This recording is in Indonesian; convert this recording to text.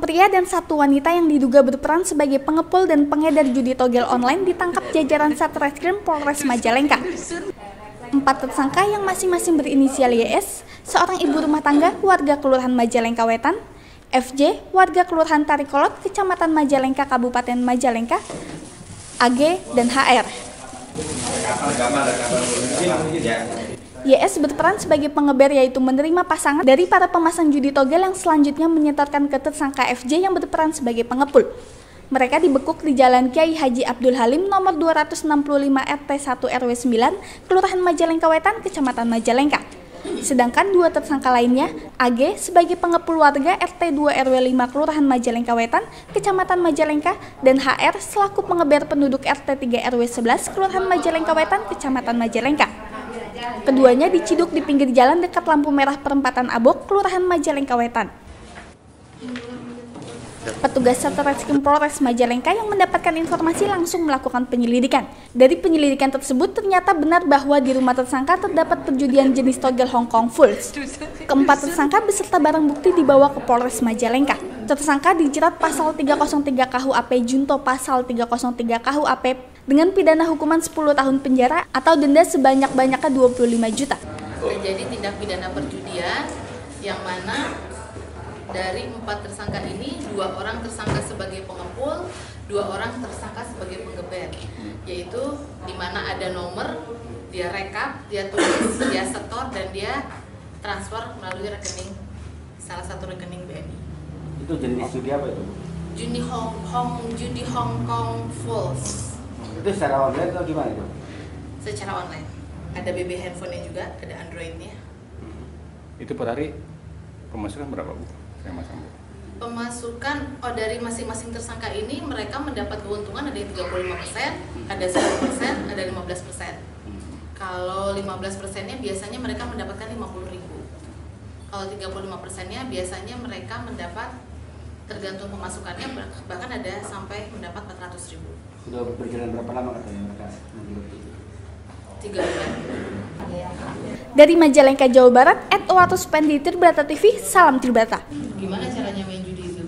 pria dan satu wanita yang diduga berperan sebagai pengepul dan pengedar judi togel online ditangkap jajaran Satreskrim Polres Majalengka. Empat tersangka yang masing-masing berinisial YS, seorang ibu rumah tangga warga Kelurahan Majalengka Wetan, FJ warga Kelurahan Tarikolot, Kecamatan Majalengka, Kabupaten Majalengka, AG, dan HR. YS berperan sebagai pengeber yaitu menerima pasangan dari para pemasang judi togel yang selanjutnya menyetorkan ke tersangka FJ yang berperan sebagai pengepul. Mereka dibekuk di Jalan Kiai Haji Abdul Halim nomor 265 RT 1 RW 9, Kelurahan Majalengka Wetan, Kecamatan Majalengka. Sedangkan dua tersangka lainnya, AG sebagai pengepul warga RT 2 RW 5 Kelurahan Majalengka Wetan, Kecamatan Majalengka, dan HR selaku pengeber penduduk RT 3 RW 11 Kelurahan Majalengka Wetan, Kecamatan Majalengka. Keduanya diciduk di pinggir jalan dekat lampu merah perempatan Abok, Kelurahan Majalengka Wetan. Petugas Satreskrim Polres Majalengka yang mendapatkan informasi langsung melakukan penyelidikan. Dari penyelidikan tersebut ternyata benar bahwa di rumah tersangka terdapat perjudian jenis togel Hong Kong Fulls. Keempat tersangka beserta barang bukti dibawa ke Polres Majalengka. Tersangka dijerat pasal 303 KUHP Junto pasal 303 KUHP dengan pidana hukuman 10 tahun penjara atau denda sebanyak-banyaknya 25 juta. Terjadi tindak pidana perjudian yang mana dari empat tersangka ini dua orang tersangka sebagai pengepul, dua orang tersangka sebagai penggeber, yaitu di mana ada nomor, dia rekap, dia tulis, dia setor dan dia transfer melalui rekening salah satu rekening BNI. Itu jenis judi apa itu? Judi Hong Hong Judi Hong Kong Falls Itu secara online atau gimana itu? secara online. Ada BB handphonenya juga, ada Androidnya. Itu per hari pemasukan berapa bu? Saya masang bu. pemasukan oh dari masing-masing tersangka ini mereka mendapat keuntungan ada yang 35%, ada 10%, ada 15%. Kalau 15 persennya biasanya mereka mendapatkan 50.000 Kalau 35 persennya biasanya mereka mendapat tergantung pemasukannya bahkan ada sampai mendapat 400 ribu sudah berjalan berapa lama katanya mereka tiga bulan dari Majalengka Jawa Barat, at Watus Penditir Brata TV, salam Tribrata. Gimana caranya main judi itu?